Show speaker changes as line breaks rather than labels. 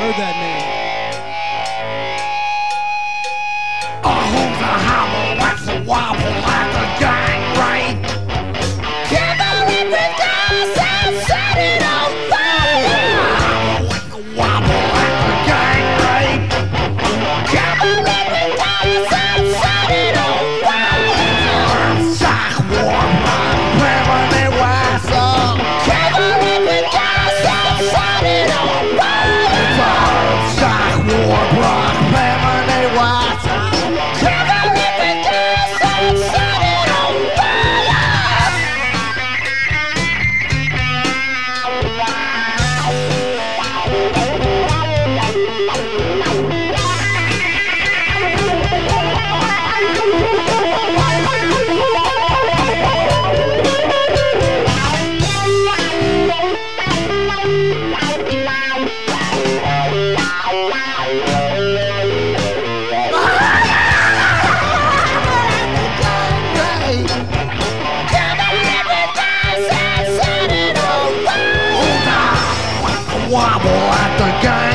Heard that name.
Wobble at the game.